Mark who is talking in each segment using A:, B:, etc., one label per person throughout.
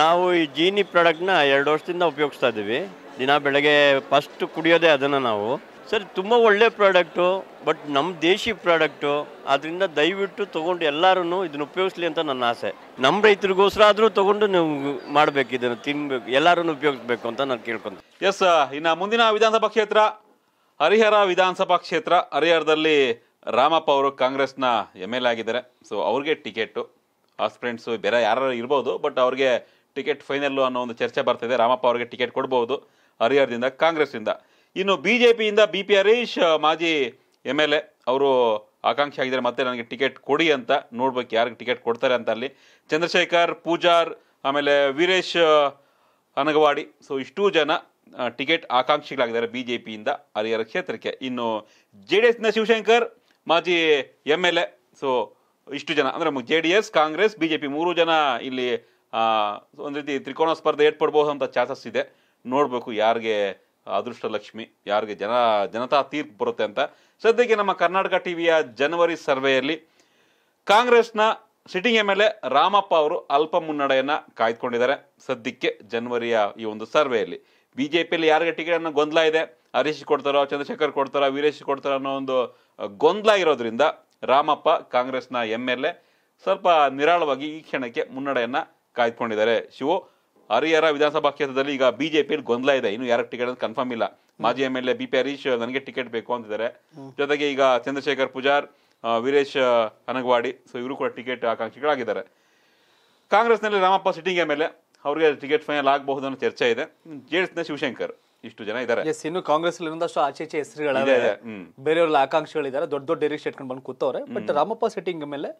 A: ನಾವು ಈ ಜೀನಿ ಪ್ರಾಡಕ್ಟ್ನ ಎರಡು ವರ್ಷದಿಂದ ಉಪಯೋಗಿಸ್ತಾ ಇದ್ದೀವಿ. ದಿನ ಬೆಳಗ್ಗೆ ಫಸ್ಟ್ ಕುಡಿಯೋದೇ ಅದನ್ನು ನಾವು. ಸರ್, ತುಂಬ ಒಳ್ಳೆ ಪ್ರಾಡಕ್ಟು ಬಟ್ ನಮ್ಮ ದೇಶಿ ಪ್ರಾಡಕ್ಟು ಅದರಿಂದ ದಯವಿಟ್ಟು ತೊಗೊಂಡು ಎಲ್ಲರೂ ಇದನ್ನು ಉಪಯೋಗಿಸ್ಲಿ ಅಂತ ನನ್ನ ಆಸೆ. ನಮ್ಮ ರೈತರಿಗೋಸ್ಕರ ಆದರೂ ತೊಗೊಂಡು ನೀವು ಮಾಡಬೇಕು, ಇದನ್ನು ತಿನ್ಬೇಕು ಎಲ್ಲರೂ ಉಪಯೋಗಿಸ್ಬೇಕು ಅಂತ ನಾನು ಕೇಳ್ಕೊಂತ
B: ಎಸ್ ಇನ್ನು ಮುಂದಿನ ವಿಧಾನಸಭಾ ಕ್ಷೇತ್ರ, ಹರಿಹರ ವಿಧಾನಸಭಾ ಕ್ಷೇತ್ರ, ಹರಿಹರದಲ್ಲಿ ರಾಮಪ್ಪ ಅವರು ಕಾಂಗ್ರೆಸ್ನ ಎಂ ಎಲ್ ಆಗಿದ್ದಾರೆ. ಸೊ ಅವ್ರಿಗೆ ಟಿಕೆಟು ಆಸ್ಪಿರೆಂಟ್ಸು ಬೇರೆ ಯಾರು ಇರ್ಬೋದು ಬಟ್ ಅವ್ರಿಗೆ ಟಿಕೆಟ್ ಫೈನಲ್ಲು ಅನ್ನೋ ಒಂದು ಚರ್ಚೆ ಬರ್ತಿದೆ ರಾಮಪ್ಪ ಅವರಿಗೆ ಟಿಕೆಟ್ ಕೊಡ್ಬೋದು ಹರಿಹರದಿಂದ, ಕಾಂಗ್ರೆಸ್ಸಿಂದ. ಇನ್ನು ಬಿ ಜೆ ಪಿಯಿಂದ ಬಿ ಪಿ ಹರೀಶ್ ಮಾಜಿ ಎಂ ಎಲ್ ಎ, ಅವರು ಆಕಾಂಕ್ಷಿ ಆಗಿದ್ದಾರೆ. ಮತ್ತೆ ನನಗೆ ಟಿಕೆಟ್ ಕೊಡಿ ಅಂತ ನೋಡ್ಬೇಕು ಯಾರಿಗೆ ಟಿಕೆಟ್ ಕೊಡ್ತಾರೆ ಅಂತ ಅಲ್ಲಿ. ಚಂದ್ರಶೇಖರ್, ಪೂಜಾರ್, ಆಮೇಲೆ ವೀರೇಶ್ ಅನಗವಾಡಿ. ಸೊ ಇಷ್ಟು ಜನ ಟಿಕೆಟ್ ಆಕಾಂಕ್ಷಿಗಳಾಗಿದ್ದಾರೆ ಬಿ ಜೆ ಪಿಯಿಂದ ಹರಿಹರ ಕ್ಷೇತ್ರಕ್ಕೆ. ಇನ್ನು ಜೆ ಡಿ ಎಸ್ನ ಶಿವಶಂಕರ್, ಮಾಜಿ ಎಂ ಎಲ್ ಎ. ಸೊ ಇಷ್ಟು ಜನ. ಅಂದರೆ J D S, Congress B J P ಮೂರು ಜನ ಇಲ್ಲಿ ಒಂದು ರೀತಿ ತ್ರಿಕೋನ ಸ್ಪರ್ಧೆ ಏರ್ಪಡ್ಬೋದು ಅಂತ ಚಾನ್ಸಸ್ ಇದೆ. ನೋಡಬೇಕು ಯಾರಿಗೆ ಅದೃಷ್ಟ ಲಕ್ಷ್ಮಿ ಯಾರಿಗೆ ಜನ, ಜನತಾ ತೀರ್ಪು ಬರುತ್ತೆ ಅಂತ. ಸದ್ಯಕ್ಕೆ ನಮ್ಮ ಕರ್ನಾಟಕ ಟಿವಿಯ ಜನವರಿ ಸರ್ವೆಯಲ್ಲಿ ಕಾಂಗ್ರೆಸ್ನ sitting M L A Ramappa ಅವರು ಅಲ್ಪ ಮುನ್ನಡೆಯನ್ನು ಕಾಯ್ದುಕೊಂಡಿದ್ದಾರೆ. ಸದ್ಯಕ್ಕೆ ಜನವರಿಯ ಈ ಒಂದು ಸರ್ವೆಯಲ್ಲಿ ಬಿ ಜೆ ಪಿಯಲ್ಲಿ ಯಾರಿಗೆ ಟಿಕೆಟ್ ಅನ್ನೋ ಗೊಂದಲ ಇದೆ? ಹರೀಶ್ ಕೊಡ್ತಾರೋ, ಚಂದ್ರಶೇಖರ್ ಕೊಡ್ತಾರೋ, ವೀರೇಶ್ ಕೊಡ್ತಾರೋ ಅನ್ನೋ ಒಂದು ಗೊಂದಲ ಇರೋದ್ರಿಂದ ರಾಮಪ್ಪ ಕಾಂಗ್ರೆಸ್ನ ಎಂ ಎಲ್ ಎ ಸ್ವಲ್ಪ ನಿರಾಳವಾಗಿ ಈ ಕ್ಷಣಕ್ಕೆ ಮುನ್ನಡೆಯನ್ನ ಕಾಯ್ದುಕೊಂಡಿದ್ದಾರೆ. ಶಿವು ಹರಿಹರ ವಿಧಾನಸಭಾ ಕ್ಷೇತ್ರದಲ್ಲಿ ಈಗ ಬಿಜೆಪಿಯಲ್ಲಿ ಗೊಂದಲ ಇದೆ. ಇನ್ನು ಯಾರ ಟಿಕೆಟ್ ಅಂತ ಕನ್ಫರ್ಮ್ ಇಲ್ಲ. ಮಾಜಿ M L A B P Harish ನನಗೆ ಟಿಕೆಟ್ ಬೇಕು ಅಂತಿದ್ದಾರೆ. ಜೊತೆಗೆ ಈಗ ಚಂದ್ರಶೇಖರ್ ಪೂಜಾರ್ ವೀರೇಶ್ ಅನಗವಾಡಿ ಸೊ ಇವರು ಕೂಡ ಟಿಕೆಟ್ ಆಕಾಂಕ್ಷಿಗಳಾಗಿದ್ದಾರೆ. ಕಾಂಗ್ರೆಸ್ನಲ್ಲಿ Ramappa sitting M L A ಅವರಿಗೆ ಟಿಕೆಟ್ ಫೈನಲ್ ಆಗಬಹುದು ಅನ್ನೋ ಚರ್ಚೆ ಇದೆ. ಜೆ ನ ಶಿವಶಂಕರ್ ಇಷ್ಟು ಜನ ಇದ್ದಾರೆ.
C: ಎಸ್ ಇನ್ನು ಕಾಂಗ್ರೆಸ್ ಇನ್ನೊಂದಷ್ಟು ಆಚೆ ಈಚೆ ಬೇರೆ
B: ಆಕಾಂಕ್ಷೆಗಳಿದ್ದಾರೆ ಹ್ಮ್.
C: ಆಕಾಂಕ್ಷಿಗಳಿದ್ದಾರೆ. ದೊಡ್ಡ ದೊಡ್ಡ ಡೈರೆಕ್ಟ್ ಇಟ್ಕೊಂಡು ಬಂದು ಕೂತವ್ರೆ. ಬಟ್ ರಾಮಪ್ಪ ಸಿಟ್ಟಿಂಗ್ ಮೇಲೆ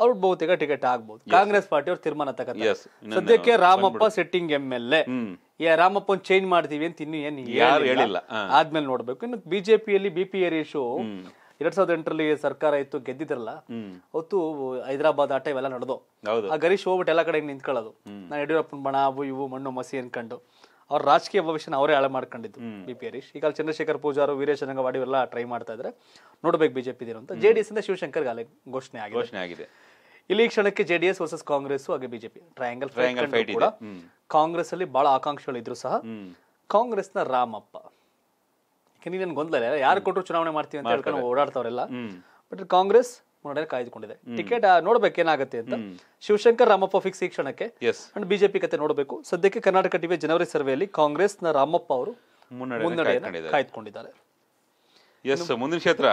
C: ಅವ್ರು ಬಹುತೇಕ ಟಿಕೆಟ್ ಆಗ್ಬಹುದು ಕಾಂಗ್ರೆಸ್ ಪಾರ್ಟಿ ಅವ್ರು ತೀರ್ಮಾನ
B: ತಗೋ.
C: ಸದ್ಯಕ್ಕೆ Ramappa sitting M L A
B: Ramappa
C: ರಾಮಪ್ಪನ್ change ಮಾಡ್ತೀವಿ ಅಂತ ಇನ್ನು ಏನ್
B: ಯಾರು
C: ಹೇಳಿಲ್ಲ.
B: ಹೇಳಿಲ್ಲ.
C: ಆದ್ಮೇಲೆ ನೋಡ್ಬೇಕು. ಇನ್ನು ಬಿಜೆಪಿಯಲ್ಲಿ ಬಿ ಪಿ ಹರೀಶು ಎರಡ್ ಸಾವಿರದ ಎಂಟರಲ್ಲಿ ಸರ್ಕಾರ ಇತ್ತು ಗೆದ್ದಿದ್ರಲ್ಲ? ಅವತ್ತು ಹೈದರಾಬಾದ್ ಆಟ ಇವೆಲ್ಲ ನಡೆದು ಆ ಗರೀಶ್ ಹೋಗ್ಬಿಟ್ಟು ಎಲ್ಲ ಕಡೆ ನಿಂತ್ಕೊಳ್ಳೋದು. ನಾನು ಯಡಿಯೂರಪ್ಪನ ಬಣ ಅವು ಇವು ಮಣ್ಣು ಮಸಿ ಅನ್ಕೊಂಡು. ಅವ್ರ ರಾಜಕೀಯ ಭವಿಷ್ಯನ ಅವರೇ ಹಾಳು ಮಾಡ್ಕೊಂಡಿದ್ದು ಬಿ ಪಿ ಹರೀಶ್. ಈಗ ಚಂದ್ರಶೇಖರ್ ಪೂಜಾರು ವೀರೇಶ್ ರಂಗವಾಡಿ ಇವೆಲ್ಲ ಟ್ರೈ ಮಾಡ್ತಾ ಇದ್ರೆ ನೋಡ್ಬೇಕು ಬಿಜೆಪಿ ಅಂತ. ಜೆ ಡಿ ಎಸ್ ಇಂದ ಶಿವಶಂಕರ್ ಗಾಲೆ ಘೋಷಣೆ ಆಗಿದೆ.
B: ಘೋಷಣೆ ಆಗಿದೆ.
C: ಇಲ್ಲಿ ಕ್ಷಣಕ್ಕೆ J D S versus Congress ಹಾಗೆ ಬಿಜೆಪಿ ಟ್ರಯಾಂಗಲ್
B: fight
C: ಕೂಡ ಕಾಂಗ್ರೆಸ್ ಅಲ್ಲಿ ಬಹಳ ಆಕಾಂಕ್ಷಿಗಳಿದ್ರು ಸಹ.
B: ಕಾಂಗ್ರೆಸ್
C: ಕಾಂಗ್ರೆಸ್ನ ರಾಮಪ್ಪ. ಯಾಕೆ ನೀನು ಗೊಂದಲ ಯಾರು ಕೊಟ್ಟರು ಚುನಾವಣೆ ಮಾಡ್ತೀವಿ ಅಂತ ಹೇಳ್ಕೊಂಡು ಓಡಾಡ್ತಾವ್ರೆಲ್ಲ. ಬಟ್ ಕಾಂಗ್ರೆಸ್ ಮುನ್ನಡೆ ಕಾಯ್ದುಕೊಂಡಿದೆ. ಟಿಕೆಟ್ ನೋಡ್ಬೇಕು ಏನಾಗುತ್ತೆ ಅಂತ. ಶಿವಶಂಕರ್ ರಾಮಪ್ಪ ಫಿಕ್ಸ್ ಈ ಕ್ಷಣಕ್ಕೆ
B: ಎಸ್
C: ಅಂಡ್ ಬಿಜೆಪಿ ಕತೆ ನೋಡಬೇಕು. ಸದ್ಯಕ್ಕೆ ಕರ್ನಾಟಕ ಟಿವಿ ಜನವರಿ ಸರ್ವೆಯಲ್ಲಿ ಕಾಂಗ್ರೆಸ್ನ ರಾಮಪ್ಪ ಅವರು
B: ಮುನ್ನಡೆ
C: ಕಾಯ್ದುಕೊಂಡಿದ್ದಾರೆ.
B: ಎಸ್ ಮುಂದಿನ ಕ್ಷೇತ್ರ.